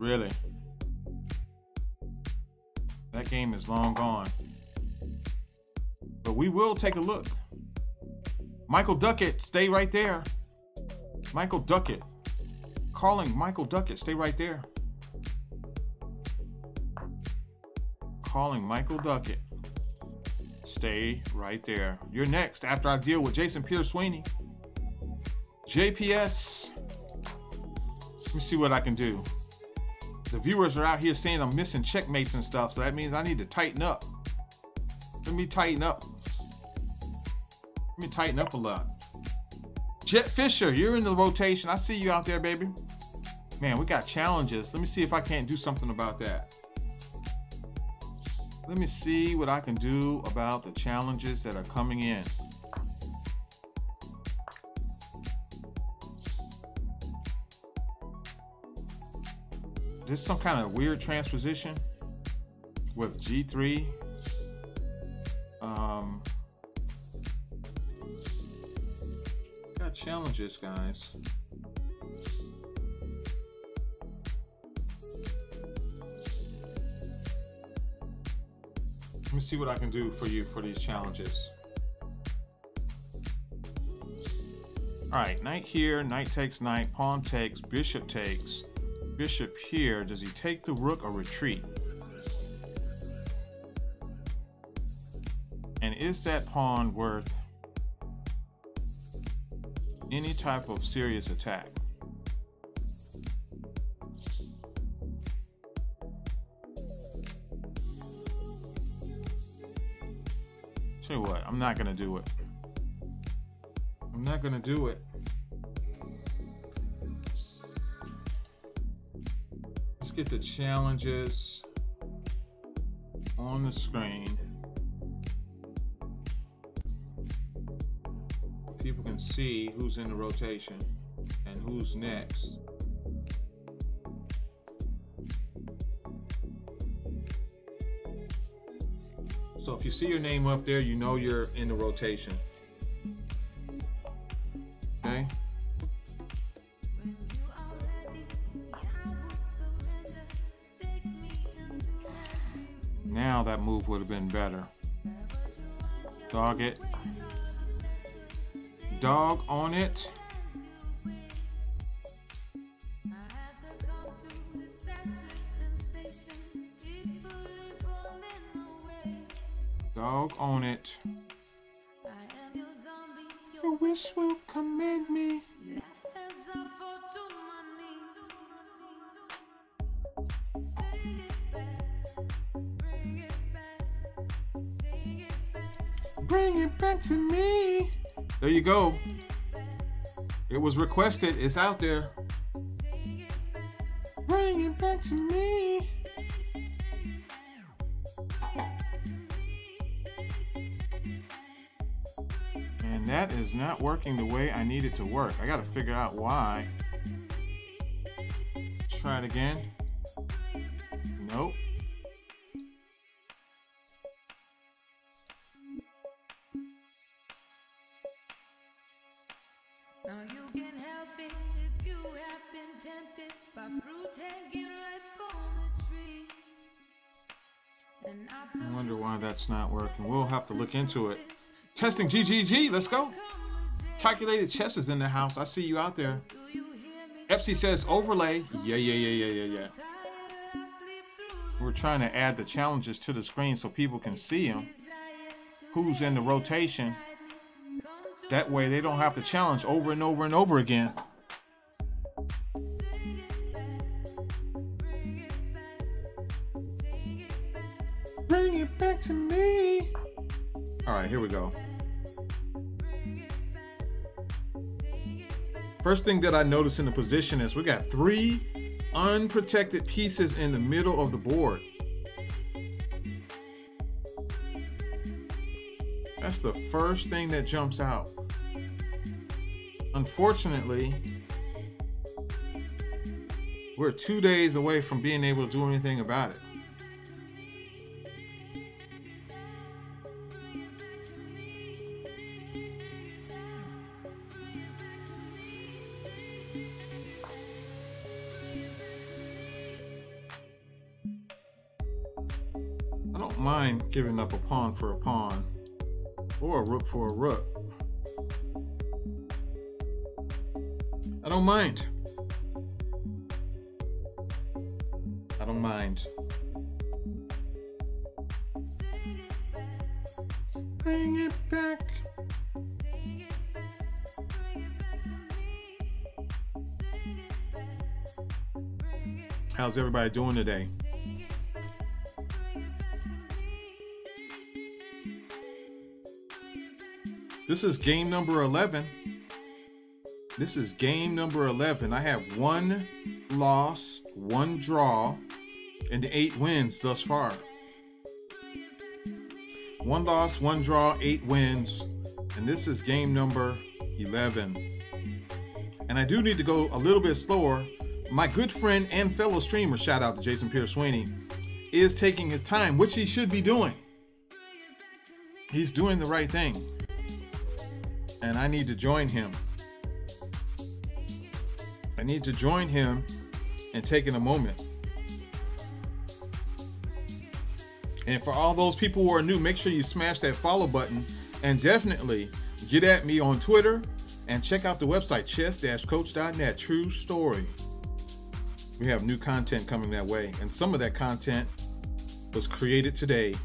Really? That game is long gone. But we will take a look. Michael Duckett, stay right there. Michael Duckett. Calling Michael Duckett, stay right there. Calling Michael Duckett. Stay right there. You're next after I deal with Jason Pierce Sweeney. JPS. Let me see what I can do. The viewers are out here saying I'm missing checkmates and stuff, so that means I need to tighten up. Let me tighten up. Let me tighten up a lot. Jet Fisher, you're in the rotation. I see you out there, baby. Man, we got challenges. Let me see if I can't do something about that. Let me see what I can do about the challenges that are coming in. This some kind of weird transposition with G3. Um, got challenges, guys. Let me see what I can do for you for these challenges. All right, knight here, knight takes knight, pawn takes, bishop takes. Bishop here, does he take the rook or retreat? And is that pawn worth any type of serious attack? Tell you what, I'm not gonna do it. I'm not gonna do it. Let's the challenges on the screen. People can see who's in the rotation and who's next. So if you see your name up there, you know you're in the rotation. Dog it. Dog on it. Dog on it. Your wish will command me. There you go. It was requested. It's out there. Bring it back to me. And that is not working the way I need it to work. I got to figure out why. Let's try it again. Working. We'll have to look into it. Testing GGG. Let's go. Calculated chess is in the house. I see you out there. Epsy says overlay. Yeah, yeah, yeah, yeah, yeah, yeah. We're trying to add the challenges to the screen so people can see them. Who's in the rotation. That way they don't have to challenge over and over and over again. First thing that I notice in the position is we got three unprotected pieces in the middle of the board. That's the first thing that jumps out. Unfortunately, we're two days away from being able to do anything about it. Giving up a pawn for a pawn or a rook for a rook. I don't mind. I don't mind. Bring it back. How's everybody doing today? This is game number 11. This is game number 11. I have one loss, one draw, and eight wins thus far. One loss, one draw, eight wins. And this is game number 11. And I do need to go a little bit slower. My good friend and fellow streamer, shout out to Jason Pierce Sweeney, is taking his time, which he should be doing. He's doing the right thing. And I need to join him. I need to join him and taking a moment. And for all those people who are new, make sure you smash that follow button and definitely get at me on Twitter and check out the website chess-coach.net. True story. We have new content coming that way, and some of that content was created today.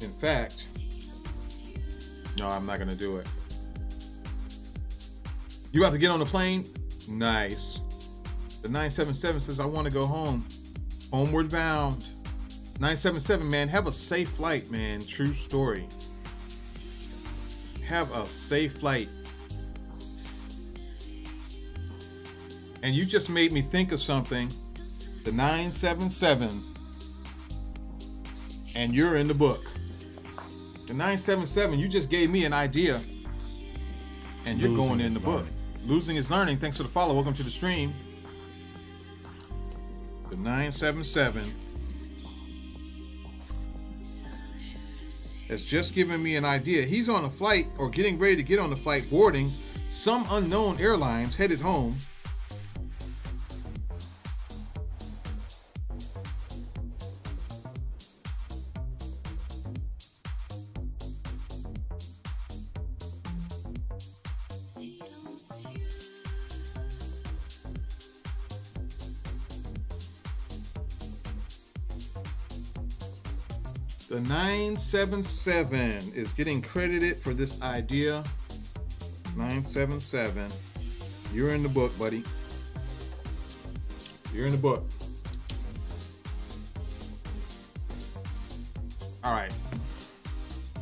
In fact, no, I'm not gonna do it. You about to get on the plane? Nice. The 977 says, I want to go home. Homeward bound. 977, man, have a safe flight, man. True story. Have a safe flight. And you just made me think of something. The 977. And you're in the book. The 977, you just gave me an idea. And you're Losing going in the book. Losing is learning. Thanks for the follow. Welcome to the stream. The 977 has just given me an idea. He's on a flight or getting ready to get on the flight boarding some unknown airlines headed home. The 977 is getting credited for this idea. 977. You're in the book, buddy. You're in the book. All right.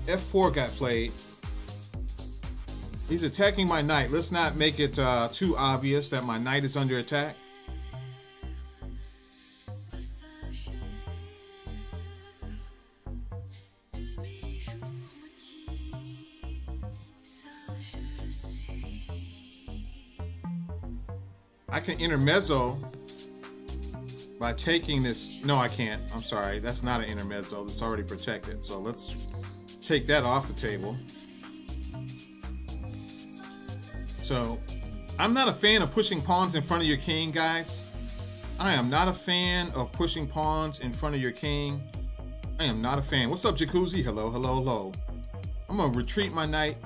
F4 got played. He's attacking my knight. Let's not make it uh, too obvious that my knight is under attack. I can intermezzo by taking this. No, I can't. I'm sorry. That's not an intermezzo. That's already protected. So let's take that off the table. So I'm not a fan of pushing pawns in front of your king, guys. I am not a fan of pushing pawns in front of your king. I am not a fan. What's up, Jacuzzi? Hello, hello, hello. I'm gonna retreat my knight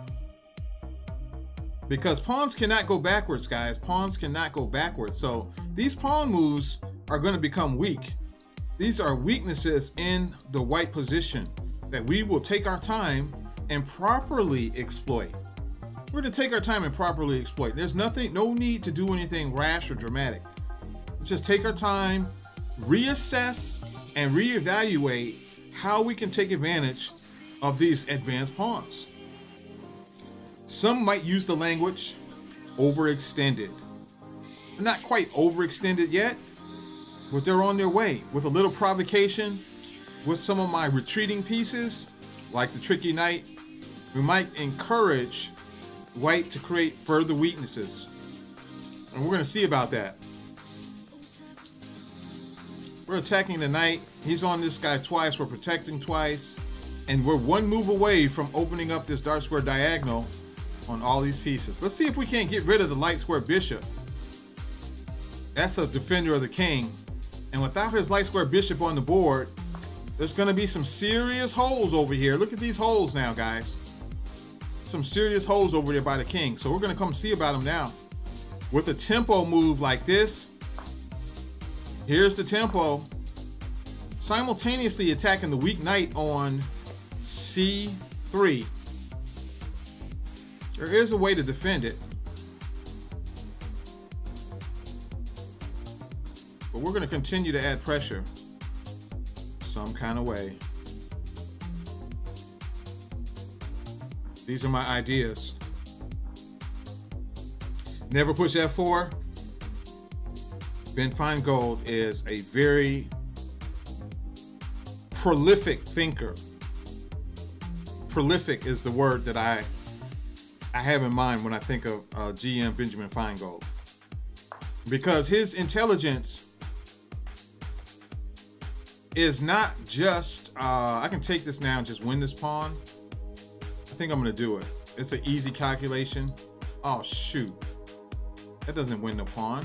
because pawns cannot go backwards, guys. Pawns cannot go backwards. So these pawn moves are going to become weak. These are weaknesses in the white position that we will take our time and properly exploit. We're going to take our time and properly exploit. There's nothing, no need to do anything rash or dramatic. Just take our time, reassess, and reevaluate how we can take advantage of these advanced pawns. Some might use the language overextended. Not quite overextended yet, but they're on their way with a little provocation with some of my retreating pieces, like the Tricky Knight. We might encourage white to create further weaknesses. And we're going to see about that. We're attacking the knight. He's on this guy twice. We're protecting twice. And we're one move away from opening up this dark square diagonal on all these pieces. Let's see if we can't get rid of the light square bishop. That's a defender of the king. And without his light square bishop on the board, There's going to be some serious holes over here. Look at these holes now, guys. Some serious holes over there by the king. So we're going to come see about them now. With a tempo move like this, here's the tempo. Simultaneously attacking the weak knight on c3. There is a way to defend it. But we're going to continue to add pressure some kind of way. These are my ideas. Never push F4. Ben Finegold is a very prolific thinker. Prolific is the word that I I have in mind when I think of uh, GM Benjamin Finegold. Because his intelligence is not just, uh, I can take this now and just win this pawn. I think I'm gonna do it. It's an easy calculation. Oh shoot. That doesn't win the pawn.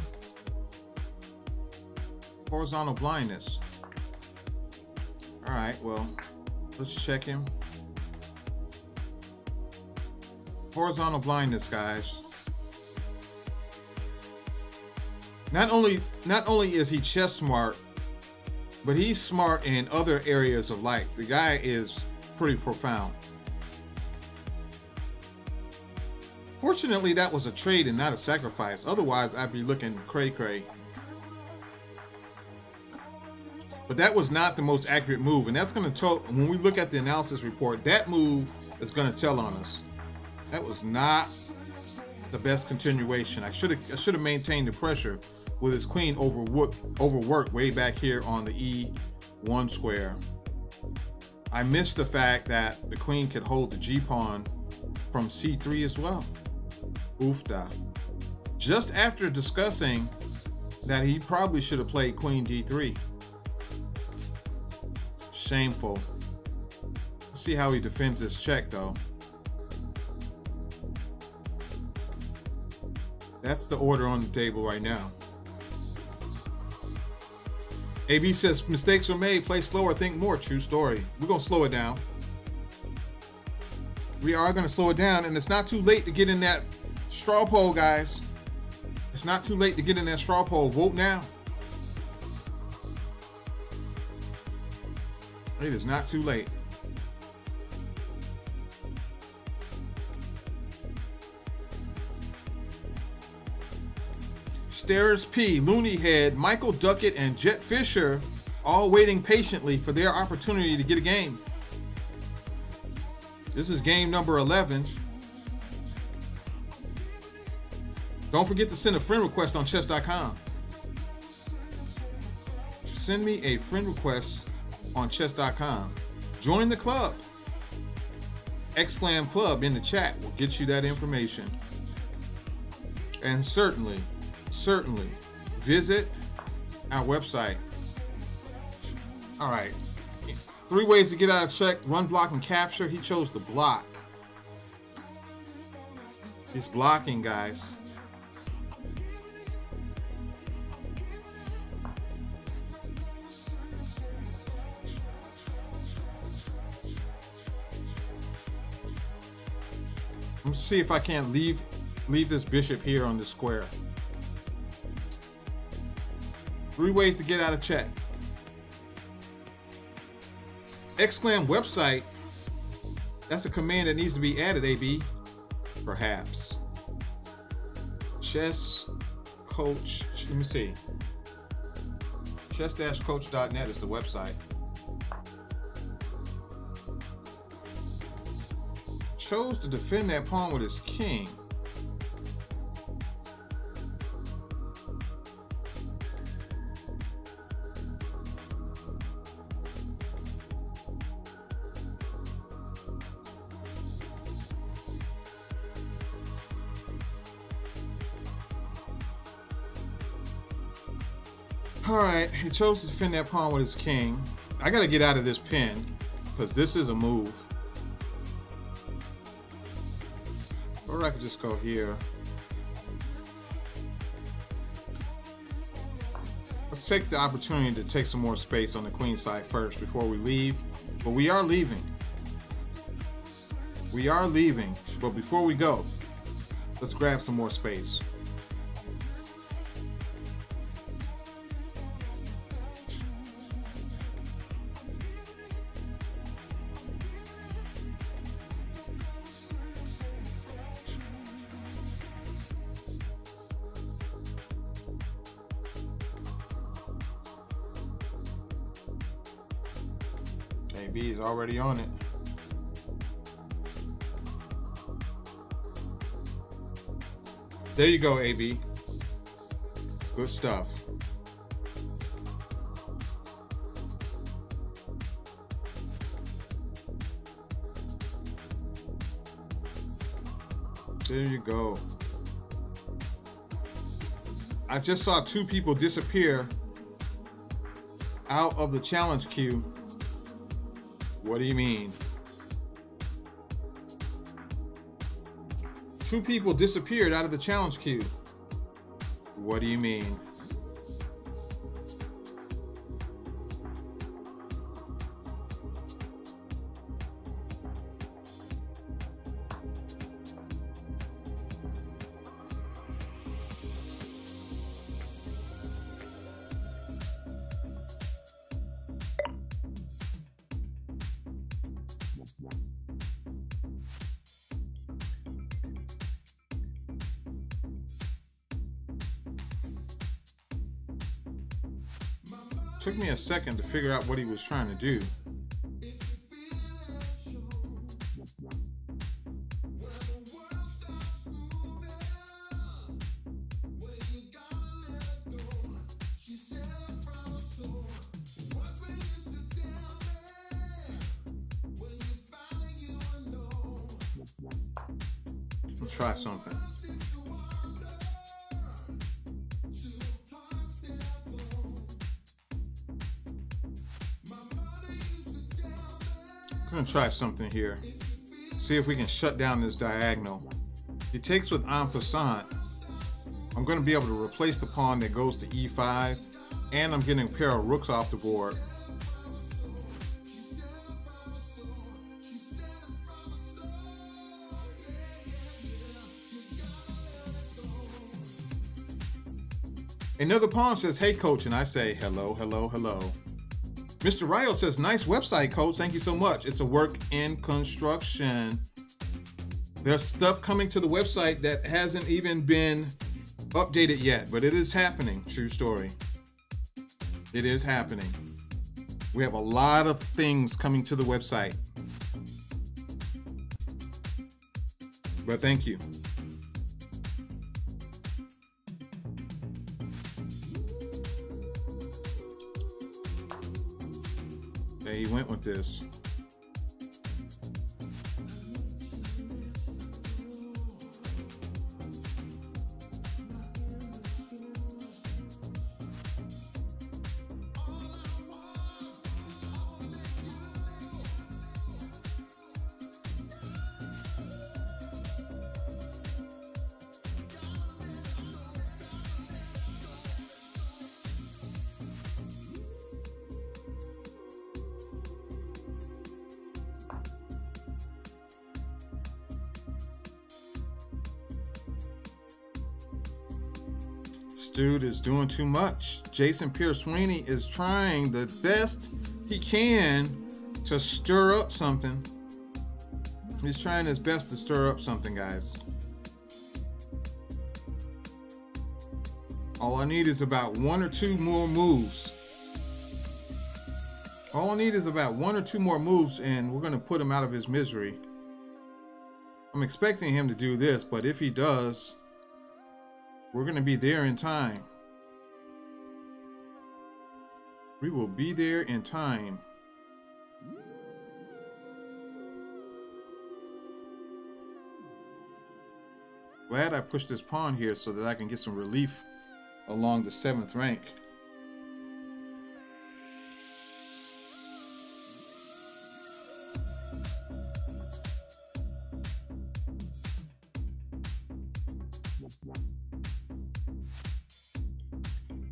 Horizontal blindness. All right, well, let's check him. Horizontal blindness, guys. Not only not only is he chess smart, but he's smart in other areas of life. The guy is pretty profound. Fortunately, that was a trade and not a sacrifice. Otherwise, I'd be looking cray cray. But that was not the most accurate move. And that's going to tell, when we look at the analysis report, that move is going to tell on us. That was not the best continuation. I should have I should have maintained the pressure with his queen overworked, overworked way back here on the E1 square. I missed the fact that the queen could hold the G-pawn from C3 as well. Oofda. Just after discussing that he probably should have played queen D3. Shameful. Let's see how he defends this check though. That's the order on the table right now. AB says mistakes were made, play slower, think more. True story. We're gonna slow it down. We are gonna slow it down, and it's not too late to get in that straw poll, guys. It's not too late to get in that straw poll. Vote now. It is not too late. Stairs P, Looney Head, Michael Duckett, and Jet Fisher all waiting patiently for their opportunity to get a game. This is game number 11. Don't forget to send a friend request on chess.com. Send me a friend request on chess.com. Join the club. Exclam Club in the chat will get you that information. And certainly, certainly visit our website. All right. Three ways to get out of check run, block, and capture. He chose to block. He's blocking, guys. Let's see if I can't leave leave this bishop here on the square. Three ways to get out of check. Exclam website. That's a command that needs to be added, AB. Perhaps. Chess coach. Let me see. Chess-coach.net is the website. chose to defend that pawn with his king. All right, he chose to defend that pawn with his king. I got to get out of this pin because this is a move. Or I could just go here. Let's take the opportunity to take some more space on the queen side first before we leave. But we are leaving. We are leaving, but before we go, let's grab some more space. Already on it. There you go, AB. Good stuff. There you go. I just saw two people disappear out of the challenge queue. What do you mean? Two people disappeared out of the challenge queue. What do you mean? Second to figure out what he was trying to do. Try something here. See if we can shut down this diagonal. He takes with en passant. I'm gonna be able to replace the pawn that goes to e5, and I'm getting a pair of rooks off the board. Another pawn says, hey coach, and I say, hello, hello, hello. Mr. Ryo says, nice website, coach. Thank you so much. It's a work in construction. There's stuff coming to the website that hasn't even been updated yet, but it is happening. True story. It is happening. We have a lot of things coming to the website. But thank you. Went with this. Doing too much. Jason Pierce Sweeney is trying the best he can to stir up something. He's trying his best to stir up something, guys. All I need is about one or two more moves. All I need is about one or two more moves, and we're going to put him out of his misery. I'm expecting him to do this, but if he does, we're going to be there in time. We will be there in time. Glad I pushed this pawn here so that I can get some relief along the seventh rank.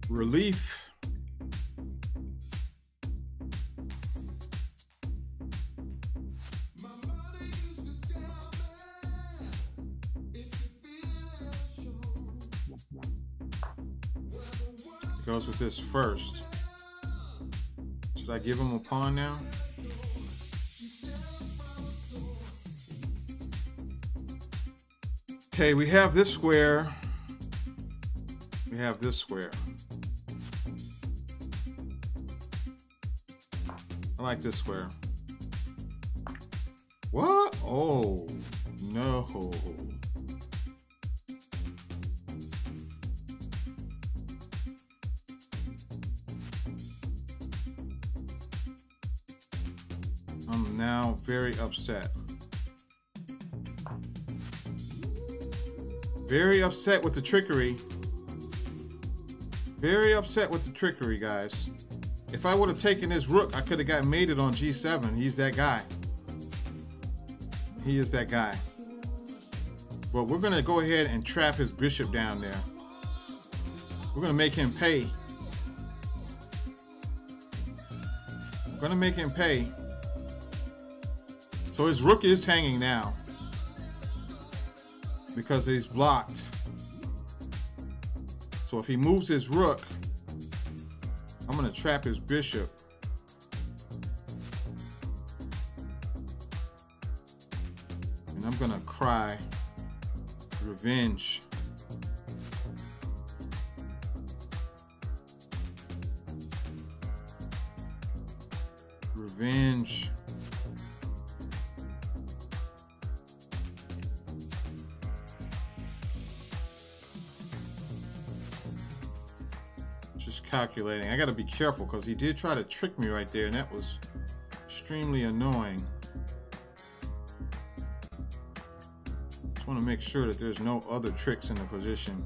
Relief Goes with this first. Should I give him a pawn now? Okay, we have this square. We have this square. I like this square. What? Oh, no. Upset. Very upset with the trickery. Very upset with the trickery, guys. If I would have taken this rook, I could have got mated on g7. He's that guy. He is that guy. But we're going to go ahead and trap his bishop down there. We're going to make him pay. We're going to make him pay. So his rook is hanging now. Because he's blocked. So if he moves his rook, I'm going to trap his bishop. And I'm going to cry revenge. Revenge. Calculating. I got to be careful because he did try to trick me right there, and that was extremely annoying. Just want to make sure that there's no other tricks in the position.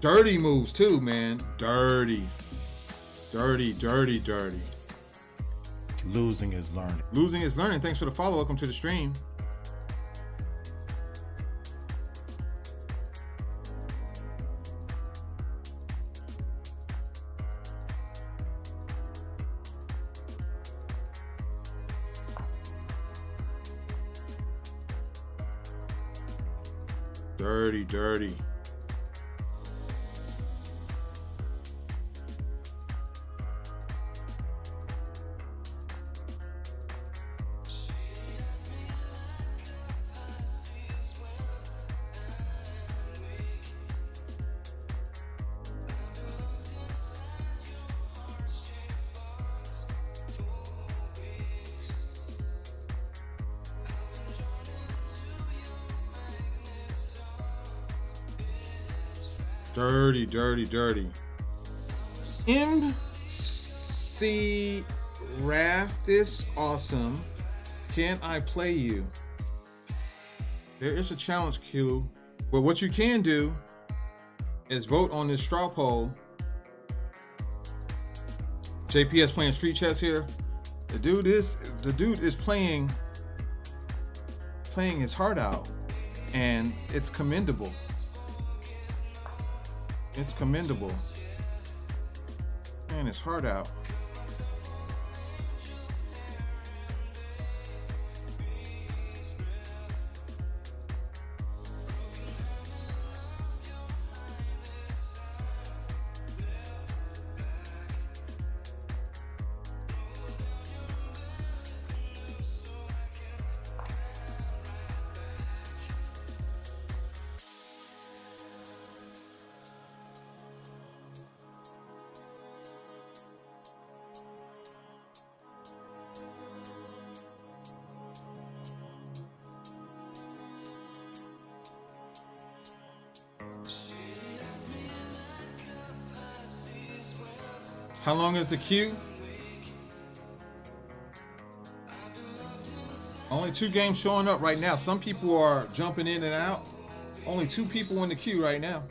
Dirty moves too, man. Dirty. Dirty, dirty, dirty. Losing is learning. Losing is learning. Thanks for the follow. Welcome to the stream. Dirty, dirty. Dirty, dirty. Minecraft is Awesome. Can I play you? There is a challenge queue. But what you can do is vote on this straw poll. JPS playing street chess here. The dude is the dude is playing playing his heart out. And it's commendable. It's commendable. Man, it's hard out. How long is the queue? Only two games showing up right now. Some people are jumping in and out. Only two people in the queue right now.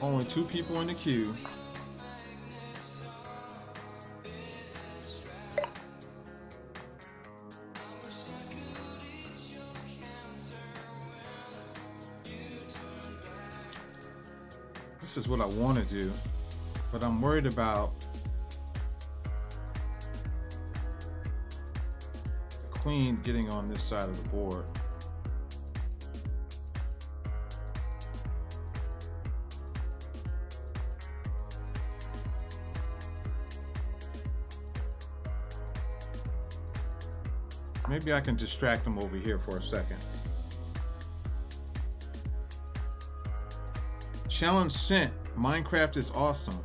Only two people in the queue. This is what I want to do, but I'm worried about the queen getting on this side of the board. Maybe I can distract them over here for a second. Challenge sent. Minecraft is awesome.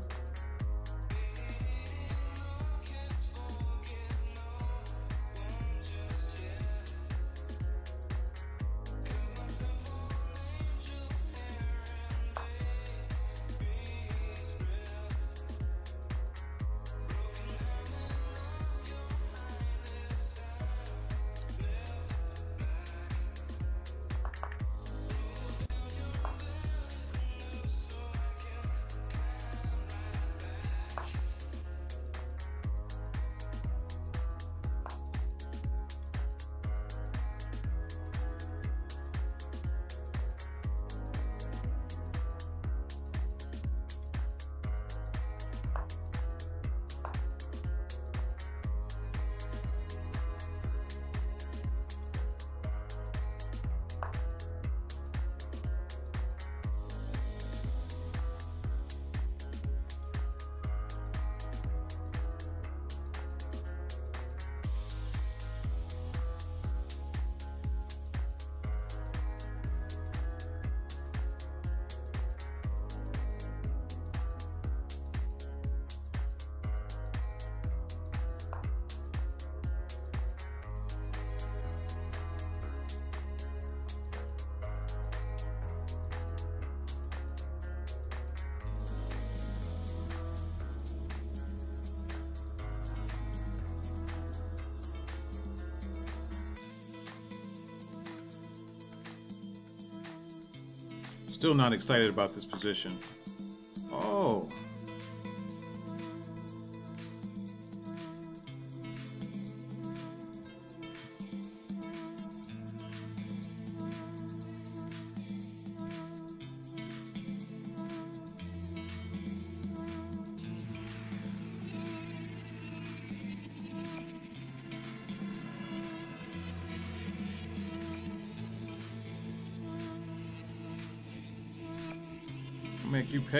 Still not excited about this position.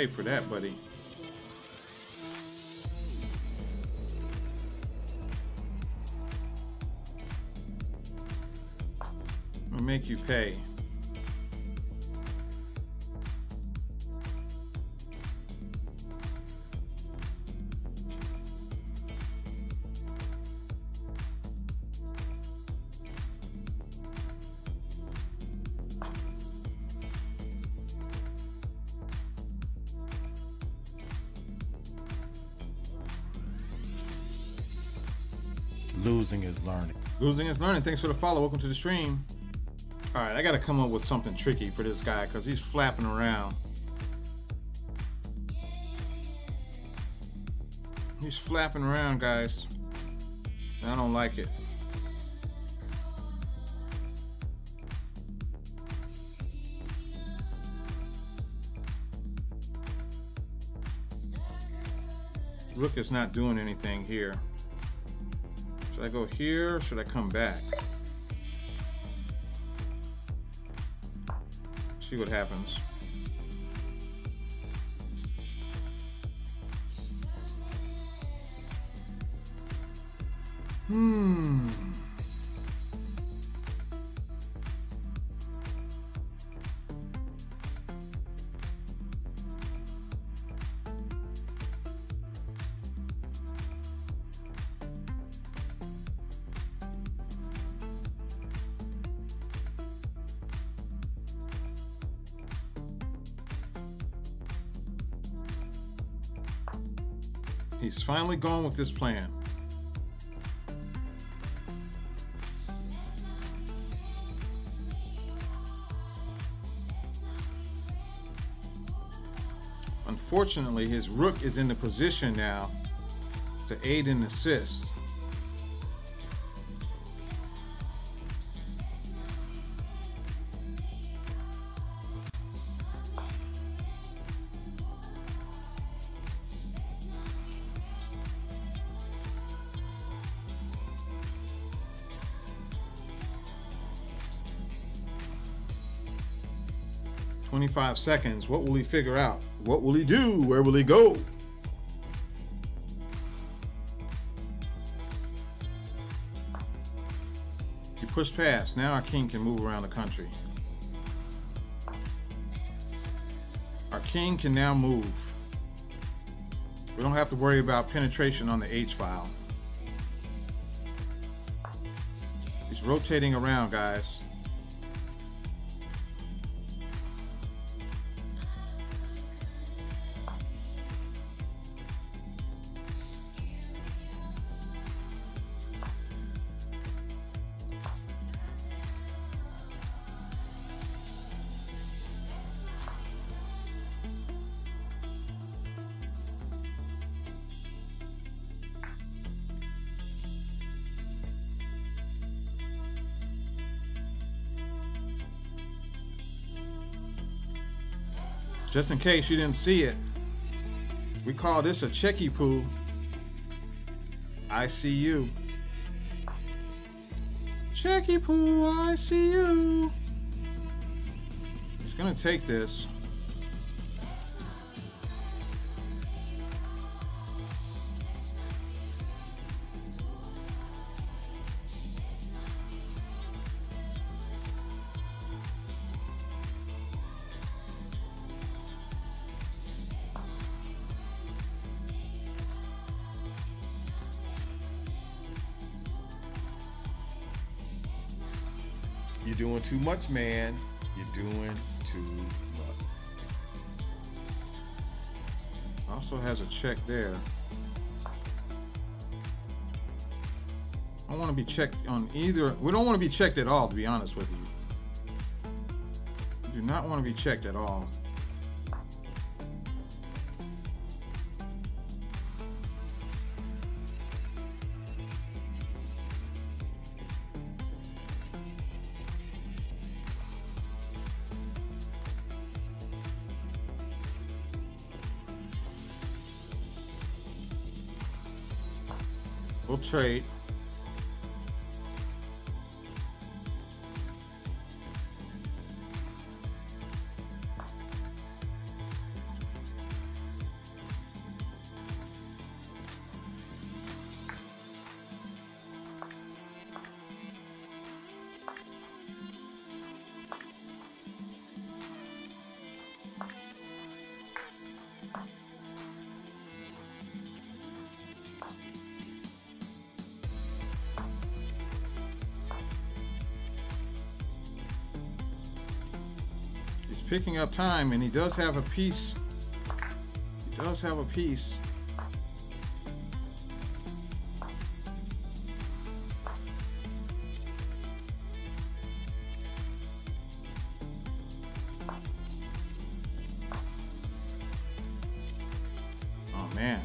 Pay for that, buddy. I'll make you pay. Is learning. Thanks for the follow. Welcome to the stream. All right, I got to come up with something tricky for this guy because he's flapping around. He's flapping around, guys. I don't like it. Rook is not doing anything here. Should I go here should I come back? See what happens. Hmm. Gone with this plan. Unfortunately, his rook is in the position now to aid and assist. Twenty-five seconds. What will he figure out? What will he do? Where will he go? He pushed past. Now our king can move around the country. Our king can now move. We don't have to worry about penetration on the H file. He's rotating around, guys. Just in case you didn't see it, we call this a checky poo. I see you. Checky poo, I see you. It's gonna take this. Much, man. You're doing too much. Also has a check there. I want to be checked on either. We don't want to be checked at all, to be honest with you. Do not want to be checked at all. We'll trade. Picking up time, and he does have a piece. He does have a piece. Oh man.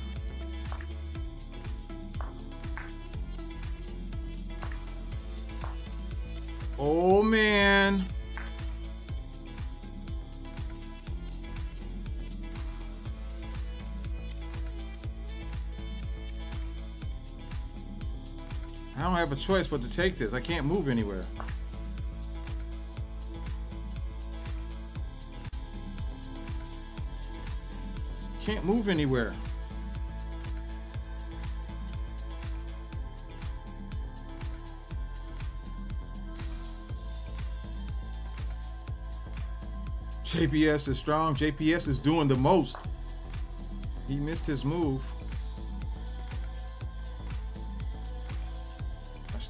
Oh. Have a choice but to take this. I can't move anywhere. Can't move anywhere. JPS is strong. JPS is doing the most. He missed his move.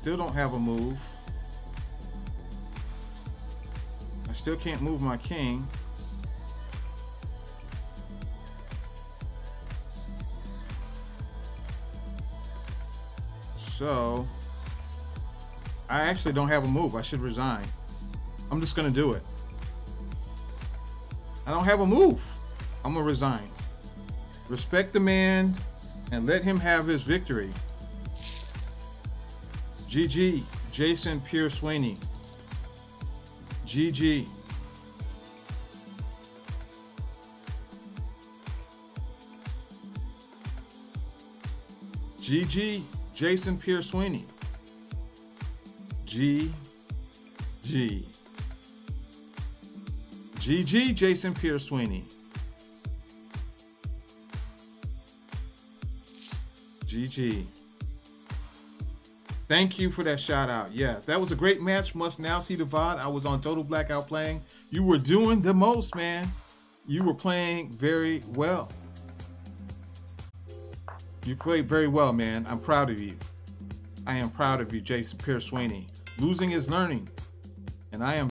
Still don't have a move. I still can't move my king. So, I actually don't have a move. I should resign. I'm just going to do it. I don't have a move. I'm going to resign. Respect the man and let him have his victory. GG, Jason Pierce Sweeney. GG. GG, Jason Pierce Sweeney. G, G. GG, Jason Pierce Sweeney. GG. Thank you for that shout out. Yes, that was a great match. Must now see the VOD. I was on Total Blackout playing. You were doing the most, man. You were playing very well. You played very well, man. I'm proud of you. I am proud of you, Jason Pierce Sweeney. Losing is learning. And I am